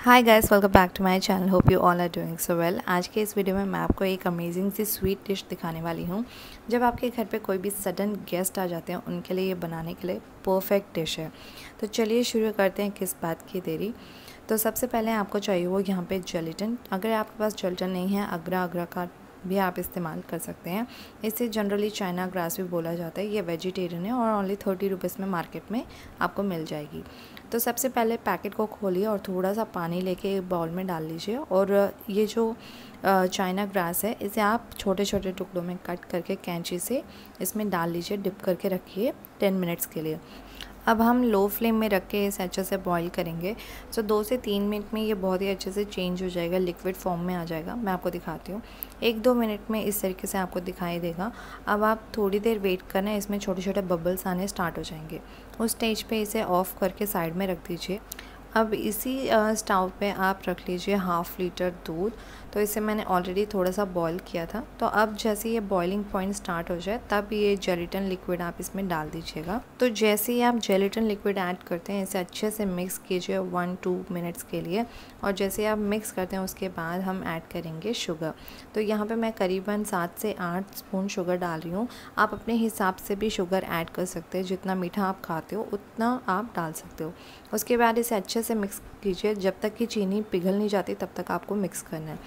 Hi guys welcome back to my channel hope you all are doing so well आज के इस video में मैं आपको एक अमेजिंग सी स्वीट डिश दिखाने वाली हूँ। जब आपके घर पे कोई भी सडन गेस्ट आ जाते हैं, उनके लिए ये बनाने के लिए परफेक्ट डिश है। तो चलिए शुरू करते हैं किस बात की देरी। तो सबसे पहले आपको चाहिए वो यहाँ पे जेलिटन अगर आपके पास जेलिटन नहीं है अगरा अगरा का भी आप इस्तेमाल कर सकते हैं। इसे जनरली चाइना ग्रास भी बोला जाता है। ये वेजिटेरियन है और ओनली थर्टी रुपीज़ में मार्केट में आपको मिल जाएगी। तो सबसे पहले पैकेट को खोलिए और थोड़ा सा पानी लेके बाउल में डाल लीजिए और ये जो चाइना ग्रास है, इसे आप छोटे छोटे टुकड़ों में कट करके कैंची से इसमें डाल लीजिए डिप करके रखिए टेन मिनट्स के लिए। अब हम लो फ्लेम में रख के इसे अच्छे से बॉईल करेंगे। सो दो से तीन मिनट में ये बहुत ही अच्छे से चेंज हो जाएगा लिक्विड फॉर्म में आ जाएगा। मैं आपको दिखाती हूँ। एक दो मिनट में इस तरीके से आपको दिखाई देगा। अब आप थोड़ी देर वेट करना, इसमें छोटे छोटे बबल्स आने स्टार्ट हो जाएँगे। उस स्टेज पर इसे ऑफ़ करके साइड में रख दीजिए। अब इसी स्टाव पे आप रख लीजिए हाफ़ लीटर दूध। तो इसे मैंने ऑलरेडी थोड़ा सा बॉईल किया था। तो अब जैसे ये बॉइलिंग पॉइंट स्टार्ट हो जाए, तब ये जेलिटन लिक्विड आप इसमें डाल दीजिएगा। तो जैसे ही आप जेलिटन लिक्विड ऐड करते हैं, इसे अच्छे से मिक्स कीजिए वन टू मिनट्स के लिए। और जैसे आप मिक्स करते हैं, उसके बाद हम ऐड करेंगे शुगर तो यहाँ पर मैं करीबन सात से आठ स्पून शुगर डाल रही हूँ। आप अपने हिसाब से भी शुगर ऐड कर सकते हैं। जितना मीठा आप खाते हो, उतना आप डाल सकते हो। उसके बाद इसे अच्छे से मिक्स कीजिए। जब तक कि चीनी पिघल नहीं जाती, तब तक आपको मिक्स करना है।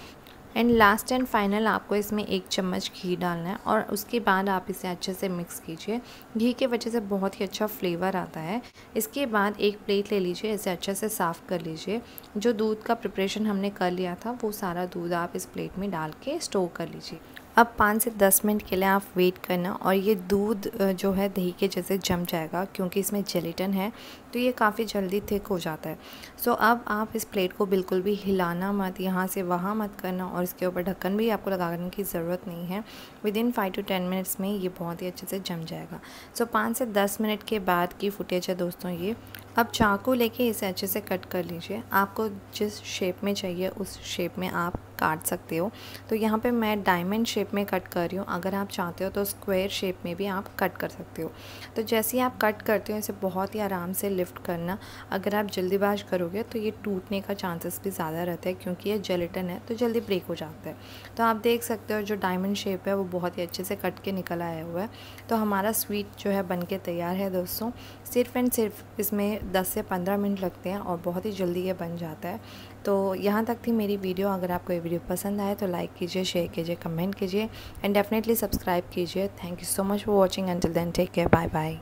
एंड लास्ट एंड फाइनल आपको इसमें एक चम्मच घी डालना है और उसके बाद आप इसे अच्छे से मिक्स कीजिए। घी की वजह से बहुत ही अच्छा फ्लेवर आता है। इसके बाद एक प्लेट ले लीजिए, इसे अच्छे से साफ़ कर लीजिए। जो दूध का प्रिपरेशन हमने कर लिया था, वो सारा दूध आप इस प्लेट में डाल के स्टोर कर लीजिए। अब पाँच से दस मिनट के लिए आप वेट करना और ये दूध जो है दही के जैसे जम जाएगा क्योंकि इसमें जेलिटन है तो ये काफ़ी जल्दी थिक हो जाता है। सो अब आप इस प्लेट को बिल्कुल भी हिलाना मत, यहाँ से वहाँ मत करना और इसके ऊपर ढक्कन भी आपको लगाने की ज़रूरत नहीं है। Within five to ten minutes में ये बहुत ही अच्छे से जम जाएगा। सो पाँच से दस मिनट के बाद की फुटेज है दोस्तों ये। अब चाकू लेके इसे अच्छे से कट कर लीजिए। आपको जिस शेप में चाहिए, उस शेप में आप काट सकते हो। तो यहाँ पे मैं डायमंड शेप में कट कर रही हूँ। अगर आप चाहते हो तो स्क्वायर शेप में भी आप कट कर सकते हो। तो जैसे ही आप कट करते हो, इसे बहुत ही आराम से लिफ्ट करना। अगर आप जल्दीबाज करोगे तो ये टूटने का चांसेस भी ज़्यादा रहता है, क्योंकि ये जेलेटन है तो जल्दी ब्रेक हो जाता है। तो आप देख सकते हो, जो डायमंड शेप है, वो बहुत ही अच्छे से कट के निकल आया हुआ है। तो हमारा स्वीट जो है बन के तैयार है दोस्तों। सिर्फ़ एंड सिर्फ़ इसमें 10 से 15 मिनट लगते हैं और बहुत ही जल्दी ये बन जाता है। तो यहाँ तक थी मेरी वीडियो। अगर आपको ये वीडियो पसंद आए तो लाइक कीजिए, शेयर कीजिए, कमेंट कीजिए, एंड डेफिनेटली सब्सक्राइब कीजिए। Thank you so much for watching. Until then, take care. Bye bye.